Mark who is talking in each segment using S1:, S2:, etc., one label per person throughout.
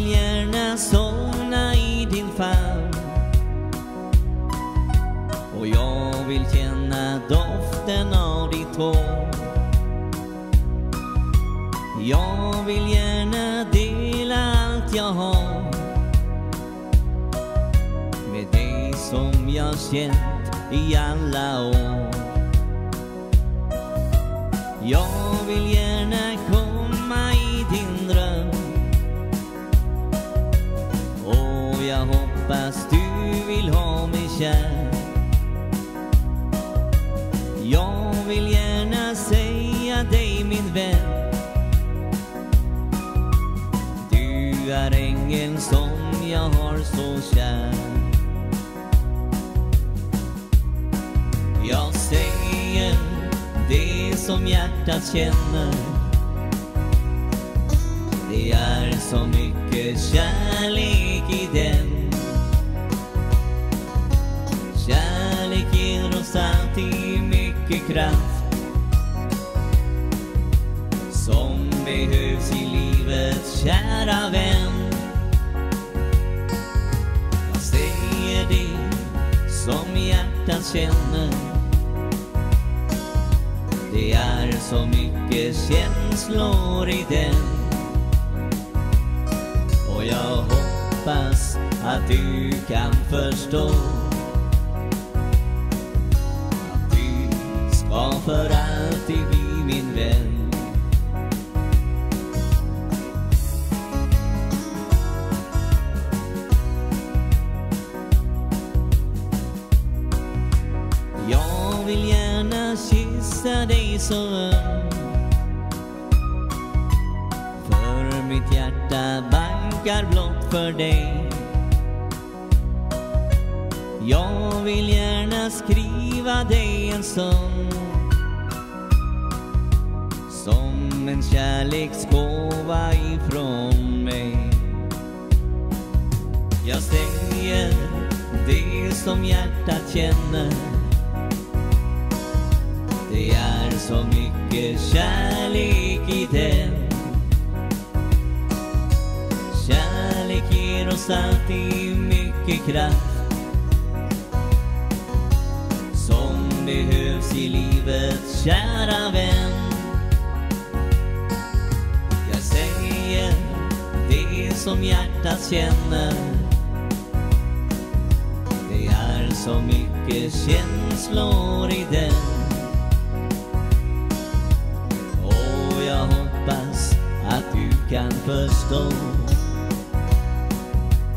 S1: vill gärna somna i din famn. Och jag vill känna doften av ditt hår. Jag vill gärna dela allt jag har med dig som jag känt i alla år. Hoppas du vill ha mig kär. Jag vill gärna säga dig min vän. Du är ängeln som jag har så kär. Jag säger det som hjärtat känner. Det är så mycket kärlek. Kraft Som behövs i livet, kära vän. Jag säger det som hjärtat känner? Det är så mycket känslor i den. Och jag hoppas att du kan förstå. För alltid bli min vän. Jag vill gärna kyssa dig så öm För mitt hjärta bankar blott för dig. Jag vill gärna skriva dig en sång. En kärleksgåva ifrån mig. Jag säger det som hjärtat känner. Det är så mycket kärlek i den. Kärlek ger oss alltid mycket kraft. Som behövs i livets kära som hjärtat känner. Det är så mycket känslor i den. Och jag hoppas att du kan förstå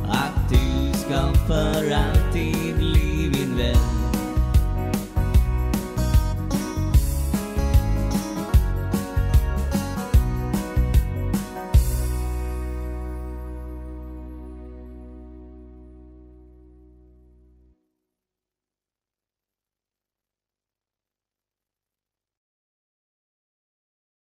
S1: att du ska för alltid